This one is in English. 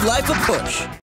give life a push.